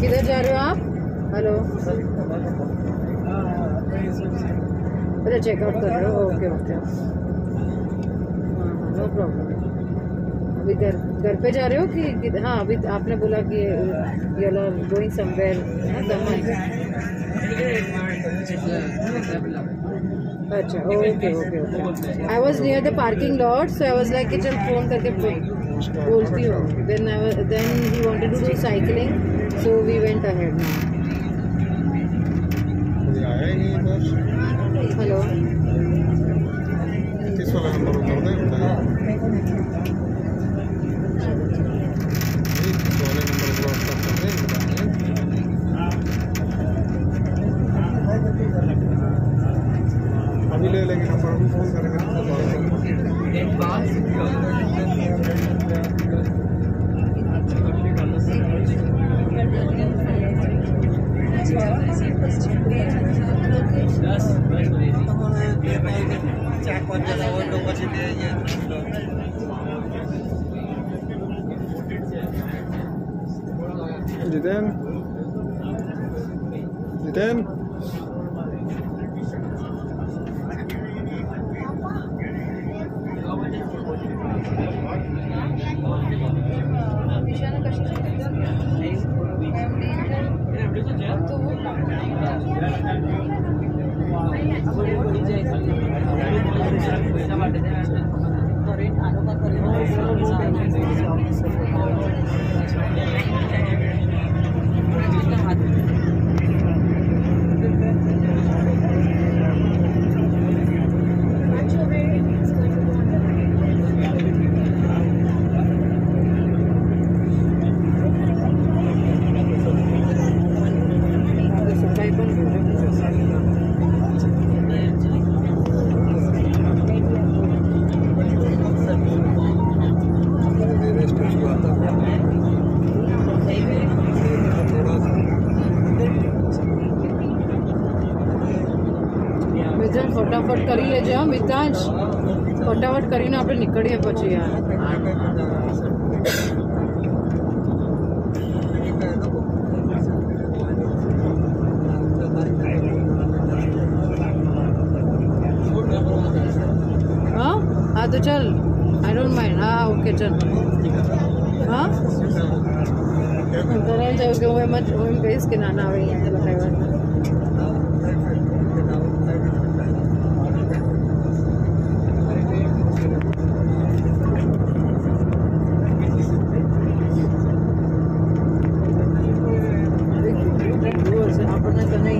किधर जा रहे हो आप? हेलो अरे चेकआउट कर रहे हो? ओके ओके नो प्रॉब्लम अभी घर घर पे जा रहे हो कि हाँ अभी आपने बोला कि यू आर गोइंग समवेयर अच्छा okay okay okay I was near the parking lot so I was like कि चल फ़ोन करके बोलती हूँ। Then then he wanted to do cycling so we went ahead he hello किस वाला number होता दे बताइए नहीं, किस वाले नंबर ब्लॉक कर दे बताइए अभी ले लेंगे नंबर अभी फ़ोन करेंगे तो बता देंगे। Jiten Jiten over there. ફટાફટ કરી લેજે હા મિતાંશ ફટાફટ કરીને આપણે નીકળીએ પછી યાર હા હા તો ચાલ આઈ ડોન્ટ માઇન્ડ હા ઓકે ચાલ હા તરત થયું કે હું એમ જ હું એમ કહીશ કે ના ના હવે અહીંયા 那个那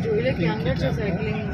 જોઈ લે ક્યાં આગળ છે સાયકલિંગ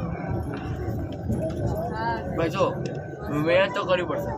ભાઈ જો મહેનત તો કરવી પડશે.